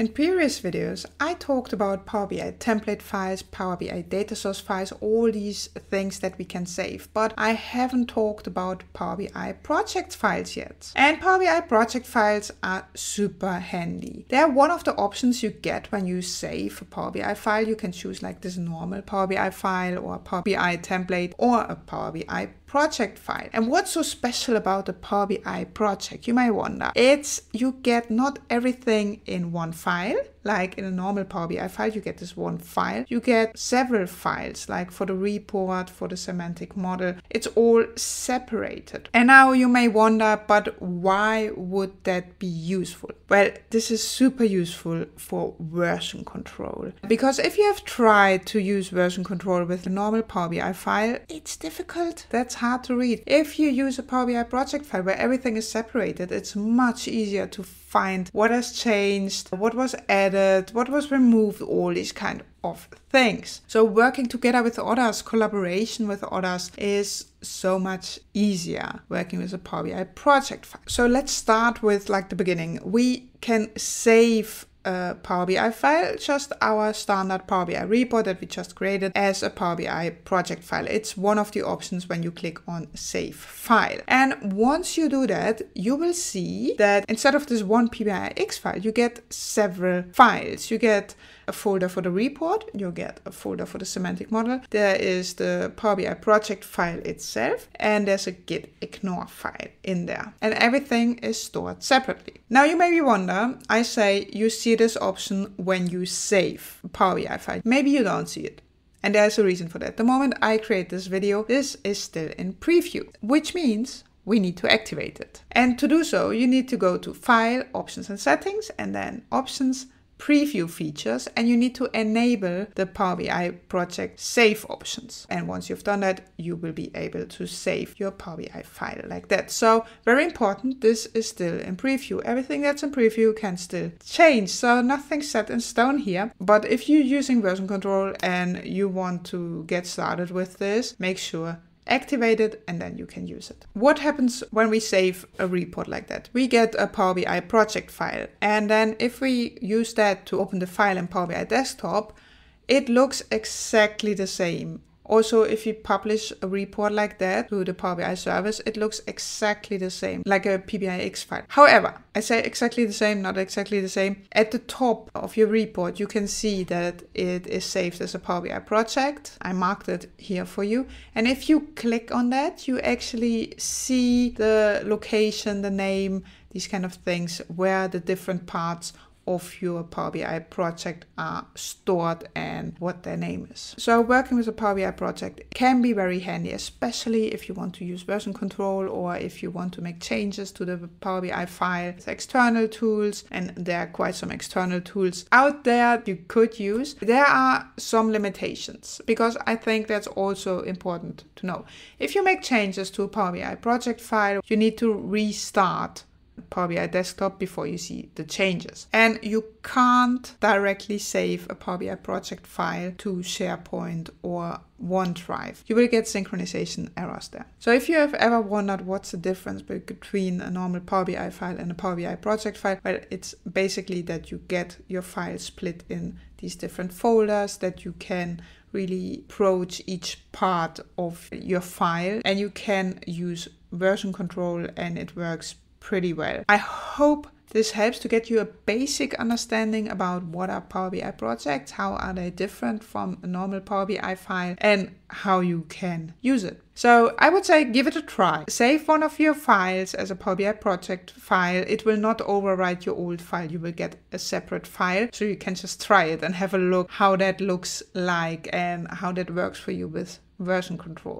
In previous videos, I talked about Power BI template files, Power BI data source files, all these things that we can save, but I haven't talked about Power BI project files yet. And Power BI project files are super handy. They're one of the options you get when you save a Power BI file. You can choose like this normal Power BI file or a Power BI template or a Power BI project file. And what's so special about the Power BI project, you might wonder? It's you get not everything in one file, like in a normal Power BI file, you get this one file. You get several files, like for the report, for the semantic model. It's all separated. And now you may wonder, but why would that be useful? Well, this is super useful for version control. Because if you have tried to use version control with a normal Power BI file, it's difficult. That's hard to read. If you use a Power BI project file where everything is separated, it's much easier to find what has changed, what was added, what was removed, all these kind of things. So working together with others, collaboration with others is so much easier working with a Power BI project. So let's start with like the beginning. We can save a Power BI file, just our standard Power BI report that we just created as a Power BI project file. It's one of the options when you click on Save File. And once you do that, you will see that instead of this one PBIX file, you get several files. You get a folder for the report, you get a folder for the semantic model. There is the Power BI project file itself, and there's a git ignore file in there. And everything is stored separately. Now you maybe wonder, I say you see this option when you save Power BI file. Maybe you don't see it. And there's a reason for that. The moment I create this video, this is still in preview, which means we need to activate it. And to do so, you need to go to File, Options and Settings, and then Options, preview features and you need to enable the Power BI project save options. And once you've done that, you will be able to save your Power BI file like that. So very important, this is still in preview. Everything that's in preview can still change. So nothing set in stone here. But if you're using version control and you want to get started with this, make sure activate it, and then you can use it. What happens when we save a report like that? We get a Power BI project file, and then if we use that to open the file in Power BI desktop, it looks exactly the same also, if you publish a report like that to the Power BI service, it looks exactly the same, like a PBIX file. However, I say exactly the same, not exactly the same. At the top of your report, you can see that it is saved as a Power BI project. I marked it here for you. And if you click on that, you actually see the location, the name, these kind of things, where the different parts of your Power BI project are stored and what their name is. So working with a Power BI project can be very handy, especially if you want to use version control or if you want to make changes to the Power BI file with external tools. And there are quite some external tools out there you could use. There are some limitations because I think that's also important to know. If you make changes to a Power BI project file, you need to restart Power BI desktop before you see the changes. And you can't directly save a Power BI project file to SharePoint or OneDrive. You will get synchronization errors there. So if you have ever wondered what's the difference between a normal Power BI file and a Power BI project file, well, it's basically that you get your file split in these different folders that you can really approach each part of your file and you can use version control and it works pretty well. I hope this helps to get you a basic understanding about what are Power BI projects, how are they different from a normal Power BI file, and how you can use it. So I would say give it a try. Save one of your files as a Power BI project file. It will not overwrite your old file. You will get a separate file so you can just try it and have a look how that looks like and how that works for you with version control.